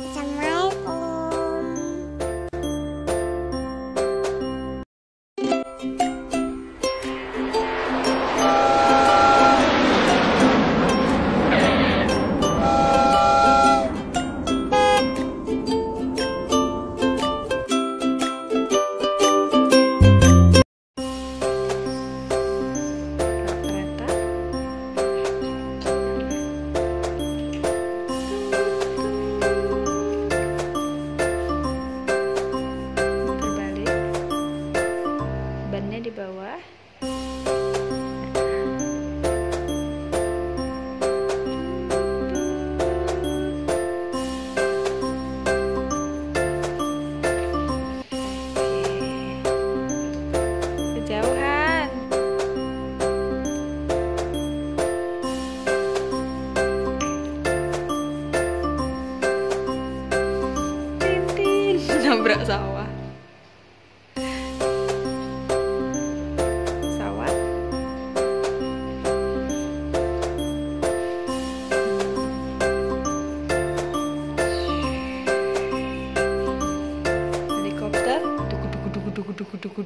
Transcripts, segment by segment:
さま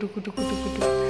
tucu, tucu, tucu, tucu.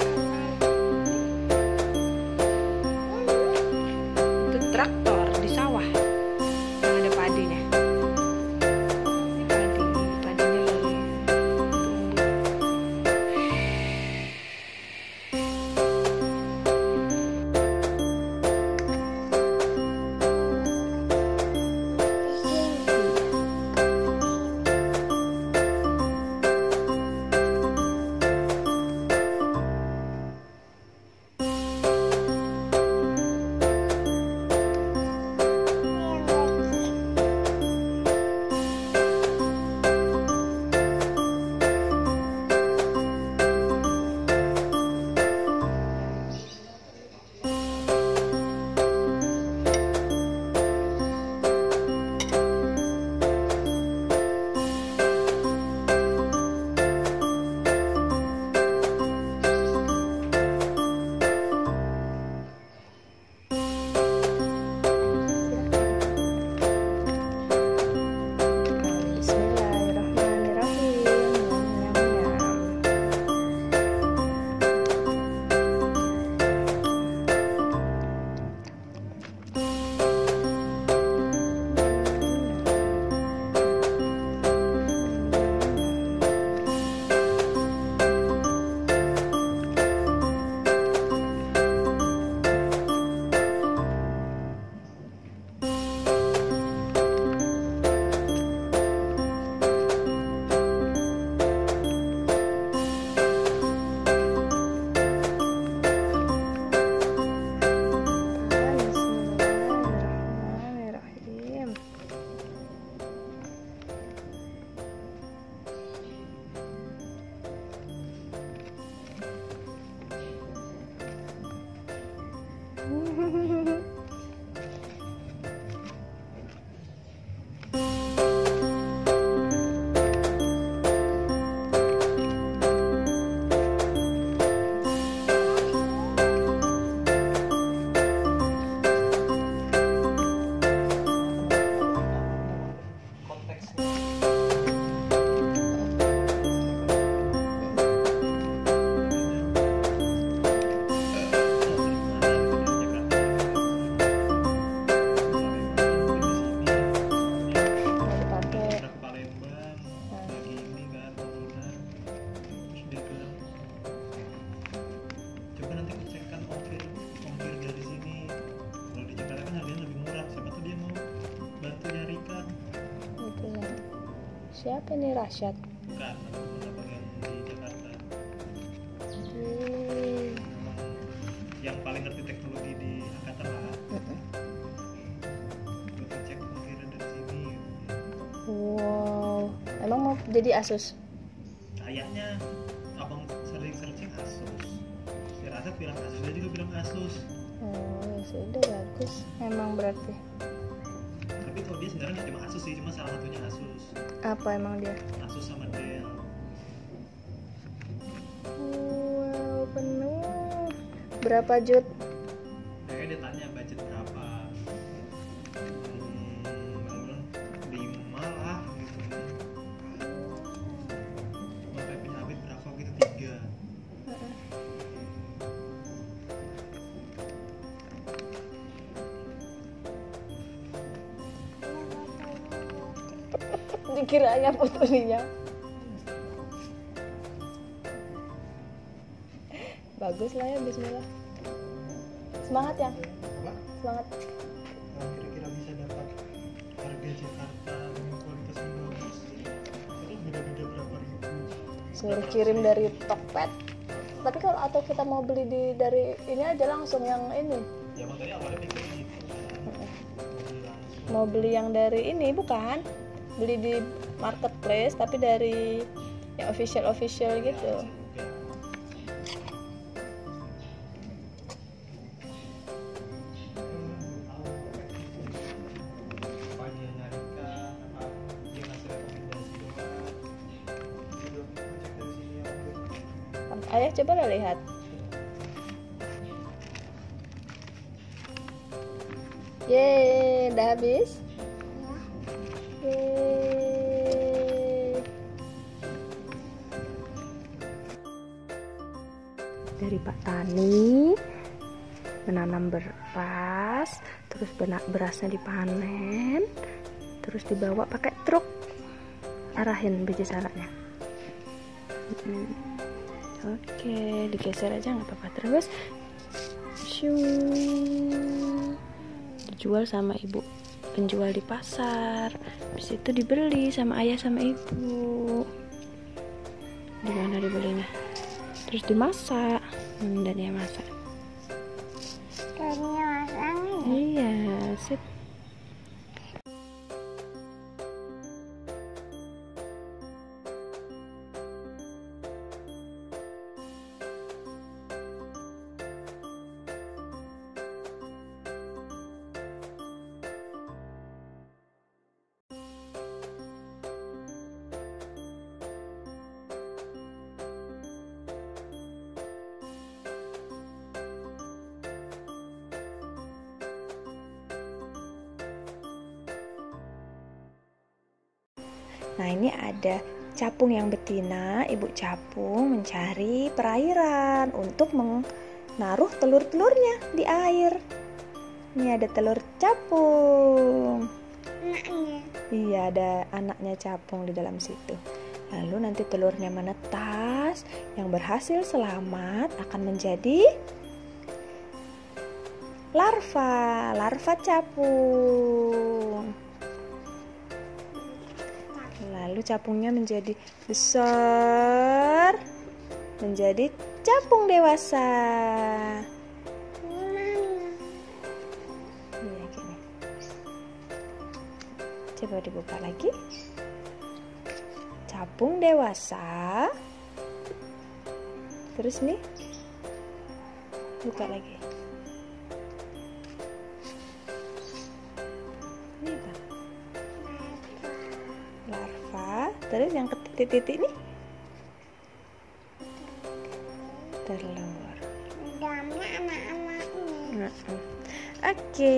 Siapa nih Rasyad? Bukan, di Jakarta. Hmm. Yang paling ngerti teknologi di angkatan lah. Coba cek ongkirnya dari sini. Wow, emang mau jadi Asus? Kayaknya abang sering searching Asus. Si Rasa bilang Asus, dia juga bilang Asus. Oh, ya sudah bagus. Emang berarti. Dia sebenarnya nggak cuma Asus sih, cuma salah satunya Asus. Apa emang dia? Asus sama Dell. Wow, penuh. Berapa jut? Kirim dari Tokped. Tapi kalau atau kita mau beli di dari ini aja langsung yang ini. Mau beli yang dari ini bukan. Beli di marketplace tapi dari yang official official gitu berasnya dipanen, terus dibawa pakai truk. Arahin biji salaknya. Mm. Oke, digeser aja nggak apa-apa. Terus, shoo, dijual sama ibu penjual di pasar. Habis itu dibeli sama ayah sama ibu. Di mana dibelinya? Terus dimasak. Hmm, dan dia masak. से Nah, ini ada capung yang betina. Ibu capung mencari perairan untuk menaruh telur-telurnya di air. Ini ada telur capung. Iya, ada anaknya capung di dalam situ. Lalu nanti telurnya menetas. Yang berhasil selamat akan menjadi larva, larva capung. Lalu capungnya menjadi besar, menjadi capung dewasa. Iya. Coba dibuka lagi. Capung dewasa. Terus nih, buka lagi. Terus yang ke titik-titik nih telur oke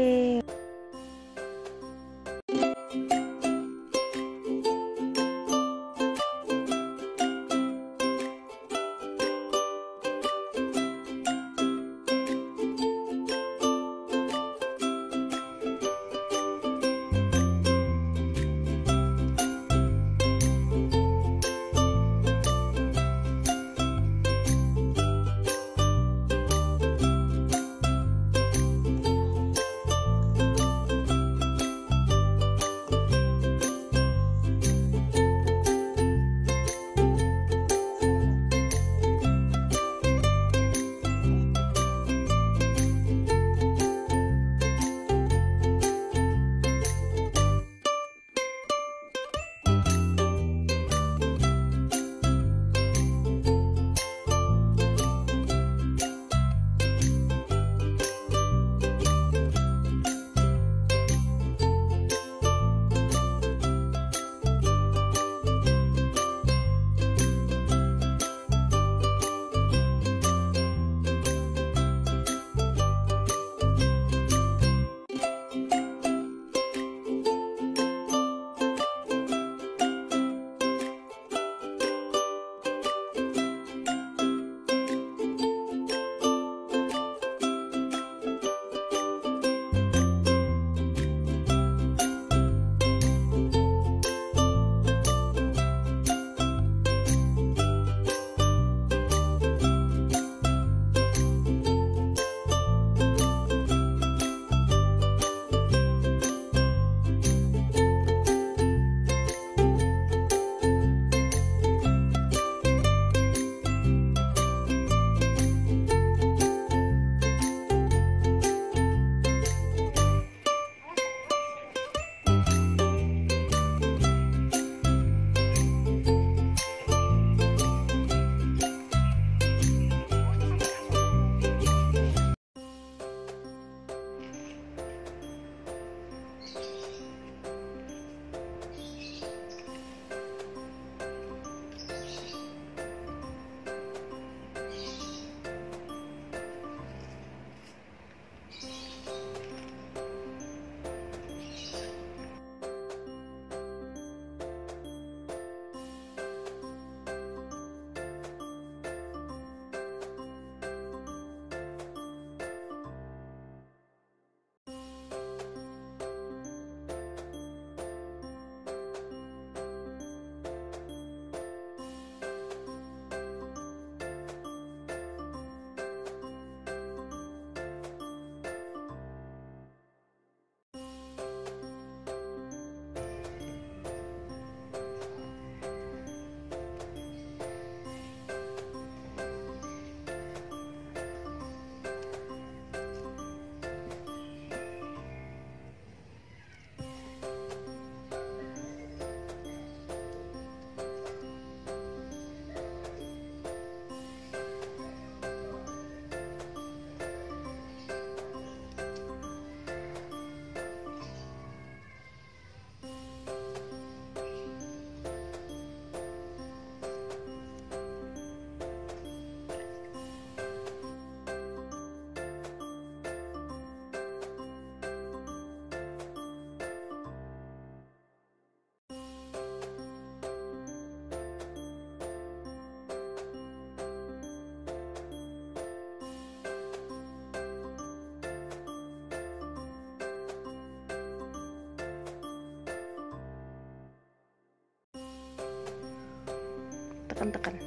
tekan-tekan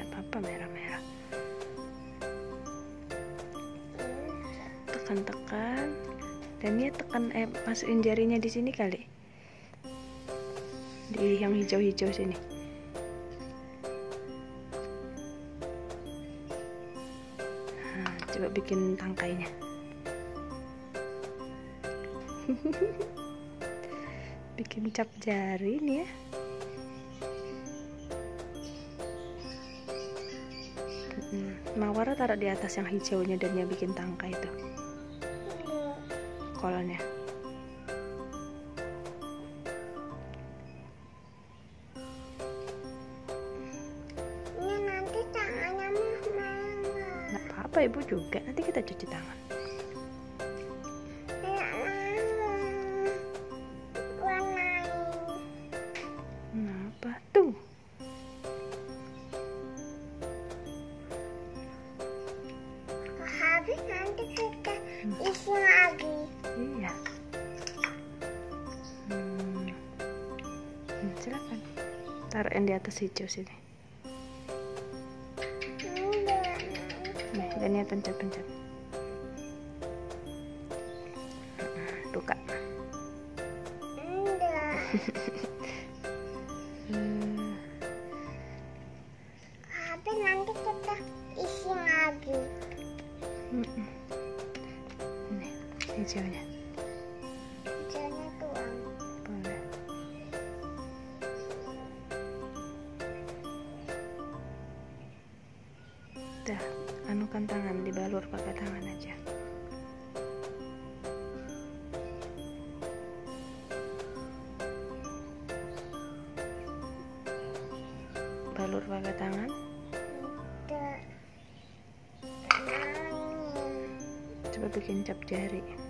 tidak apa-apa merah-merah. Tekan-tekan. Dan dia tekan eh masukin jarinya di sini kali. Di yang hijau-hijau sini. Nah, coba bikin tangkainya bikin cap jari nih ya. Mawara taruh di atas yang hijaunya dan dia bikin tangkai itu. Kolonnya. Ini nanti tangannya mama. apa-apa ibu juga. Nanti kita cuci tangan taruhin di atas hijau sini. Dan ya pencet-pencet Main. Coba bikin cap jari.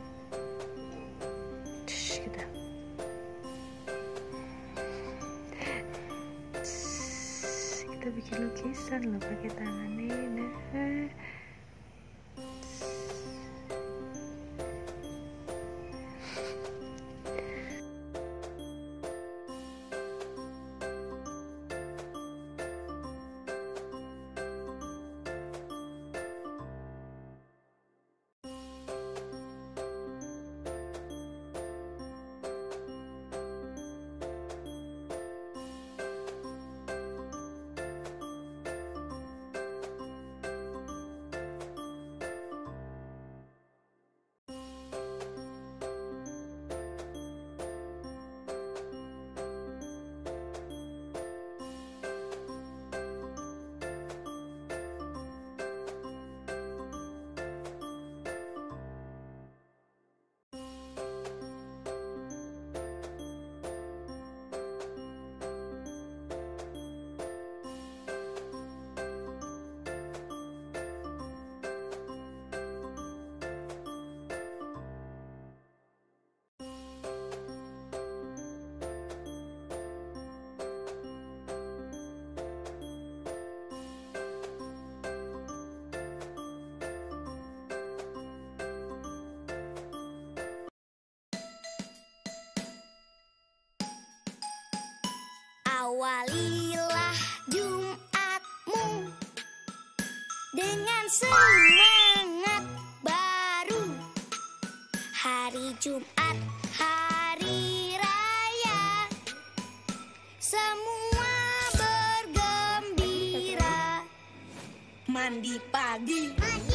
Awalilah Jumatmu dengan semangat baru. Hari Jumat, hari raya, semua bergembira. Mandi pagi, mandi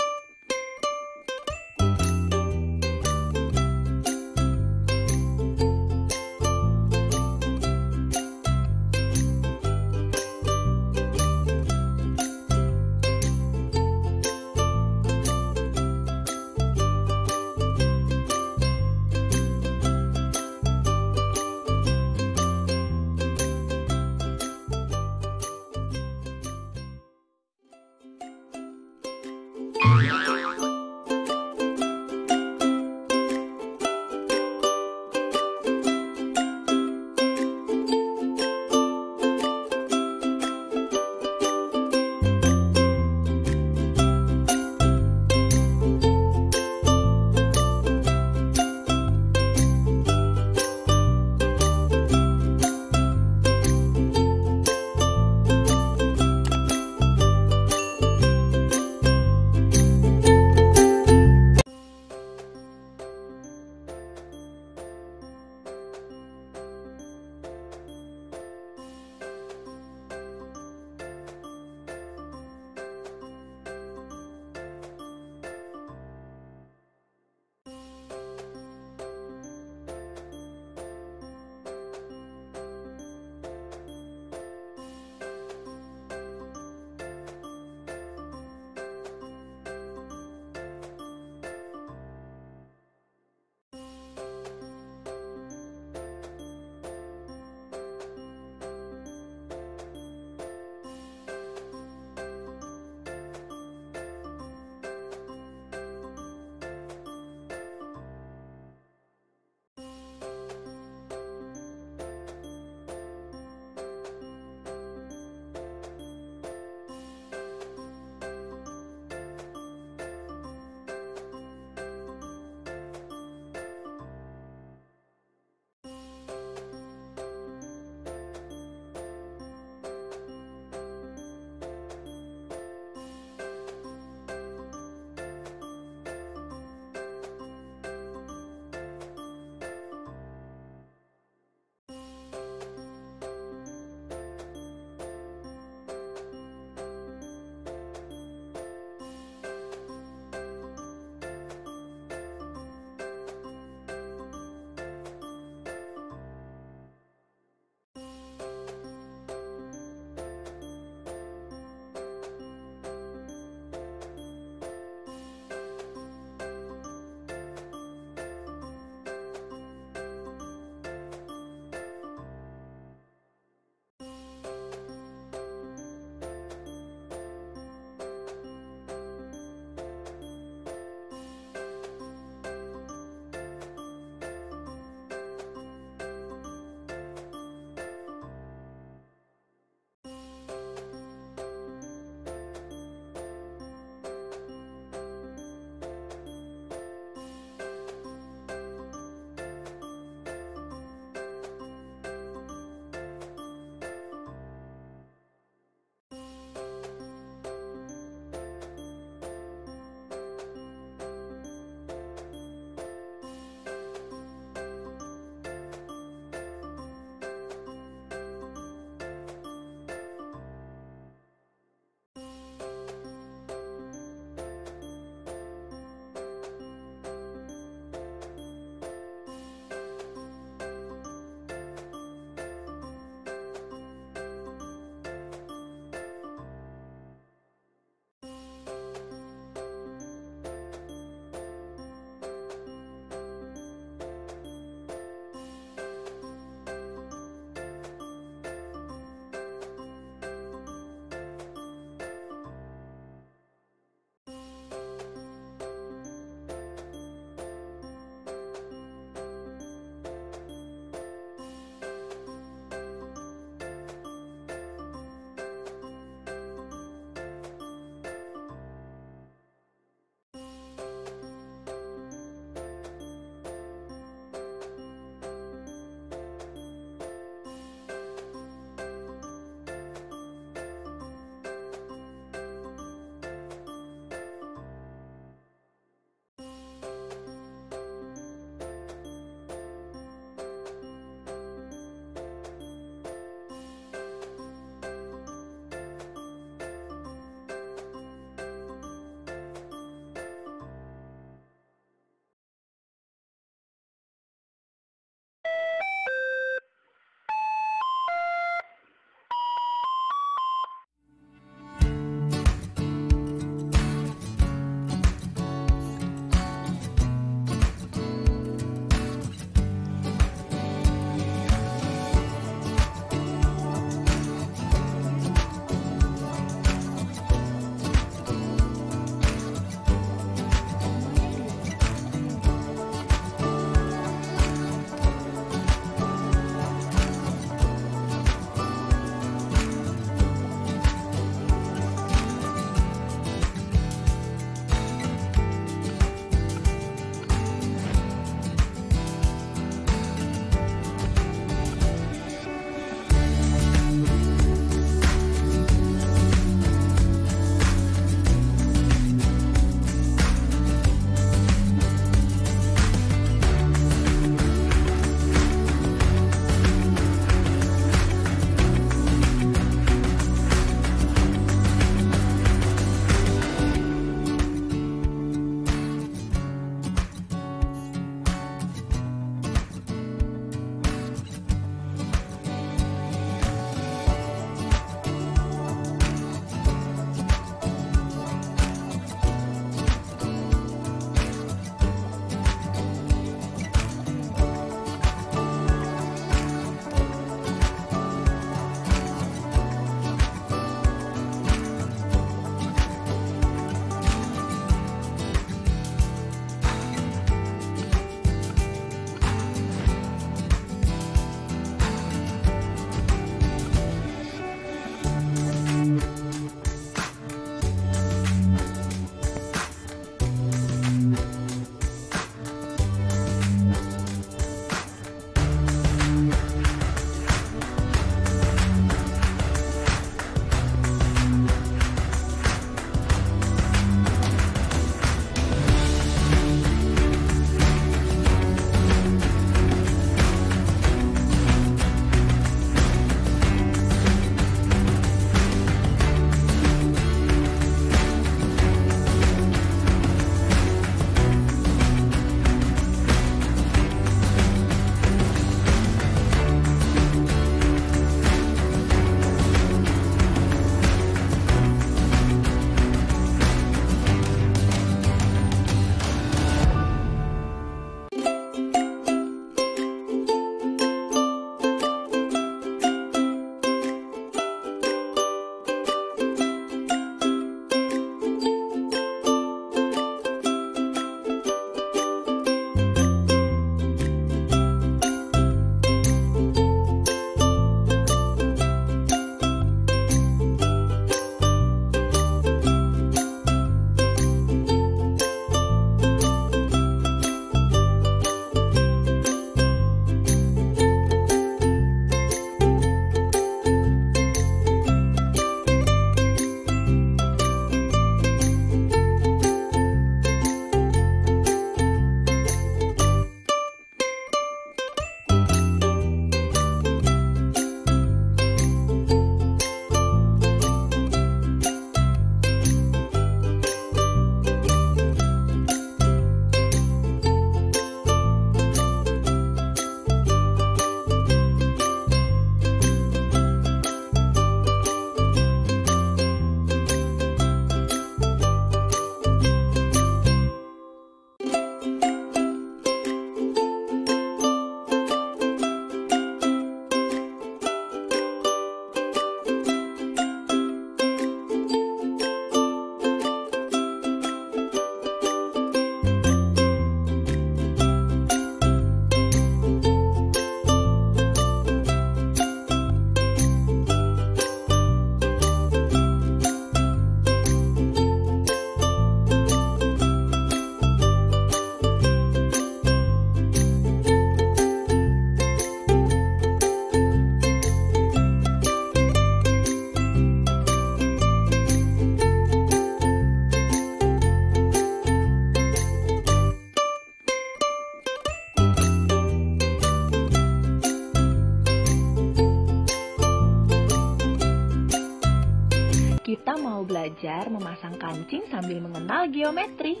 belajar memasang kancing sambil mengenal geometri.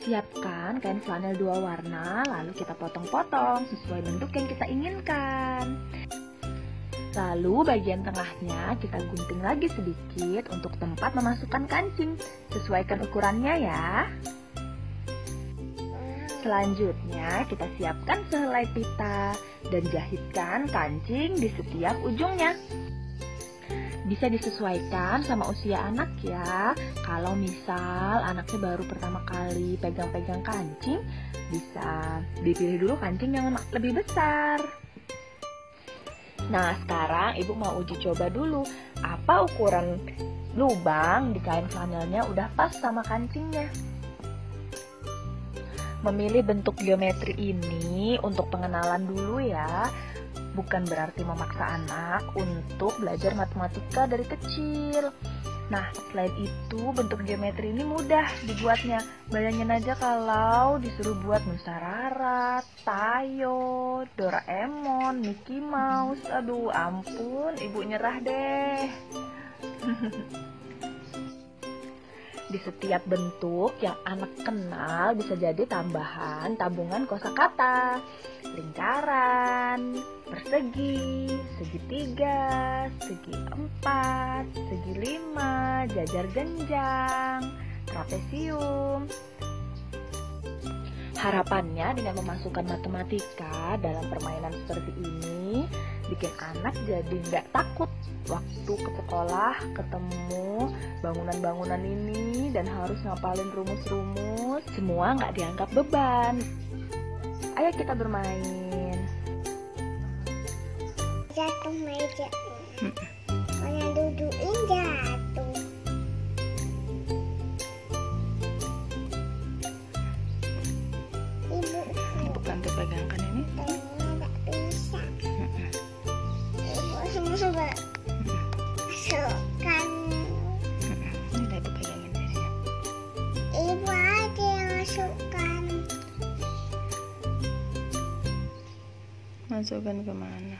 Siapkan kain flanel dua warna, lalu kita potong-potong sesuai bentuk yang kita inginkan. Lalu bagian tengahnya kita gunting lagi sedikit untuk tempat memasukkan kancing. Sesuaikan ukurannya ya. Selanjutnya kita siapkan sehelai pita dan jahitkan kancing di setiap ujungnya. Bisa disesuaikan sama usia anak ya. Kalau misal anaknya baru pertama kali pegang-pegang kancing, bisa dipilih dulu kancing yang lebih besar. Nah, sekarang ibu mau uji coba dulu apa ukuran lubang di kain flanelnya udah pas sama kancingnya. Memilih bentuk geometri ini untuk pengenalan dulu ya. Bukan berarti memaksa anak untuk belajar matematika dari kecil. Nah, selain itu bentuk geometri ini mudah dibuatnya. Bayangin aja kalau disuruh buat Nusa Rara, Tayo, Doraemon, Mickey Mouse. Aduh, ampun, ibu nyerah deh. Di setiap bentuk yang anak kenal bisa jadi tambahan tabungan kosakata, lingkaran, persegi, segitiga, segi empat, segi lima, jajar genjang, trapesium. Harapannya dengan memasukkan matematika dalam permainan seperti ini bikin anak jadi nggak takut waktu ke sekolah ketemu bangunan-bangunan ini dan harus ngapalin rumus-rumus semua nggak dianggap beban ayo kita bermain Jatuh meja. Orang dudukin jatuh. masugan ka man.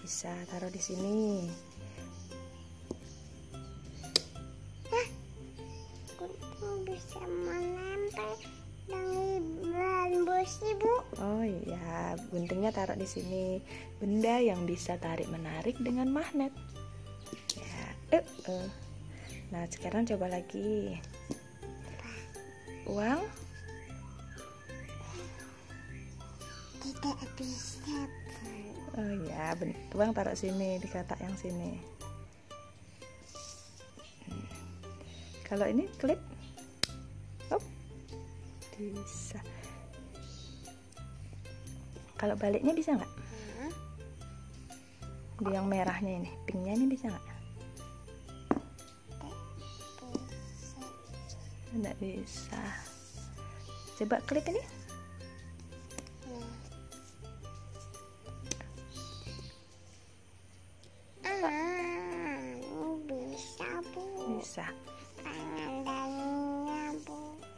Bisa taruh di sini. Bisa menempel dengan besi, Bu. Oh iya, guntingnya taruh di sini. Benda yang bisa tarik menarik dengan magnet. Ya, eh, eh. Nah, sekarang coba lagi. Uang, Tidak bisa. Oh iya, ben- uang taruh sini di kotak yang sini. Hmm. Kalau ini klip, oh, bisa. Kalau baliknya bisa nggak? Hah? Di yang merahnya ini, pinknya ini bisa nggak? Nggak bisa. Coba klik ini. Bisa.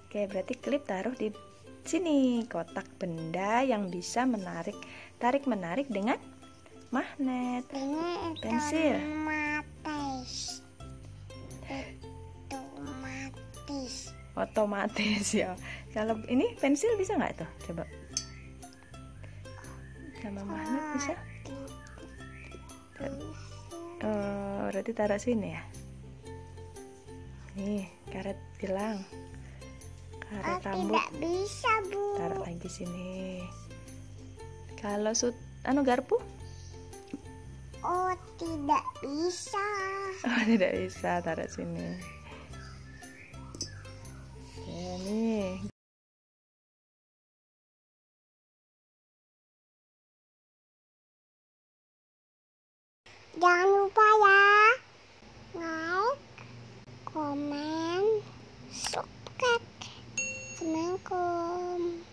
Oke, berarti klip taruh di sini kotak benda yang bisa menarik tarik menarik dengan magnet. Ini Pensil. otomatis. Otomatis. Otomatis ya. Kalau ini pensil bisa nggak tuh? Coba. Sama magnet bisa? Oh, berarti taruh sini ya. Nih, karet gelang. Oh, Karet rambut. tidak bisa, Bu. taruh lagi sini kalau sut anu garpu Oh, tidak bisa. oh tidak bisa taruh sini nih Jangan lupa ya. có máng xúc cắt. Máng cơm.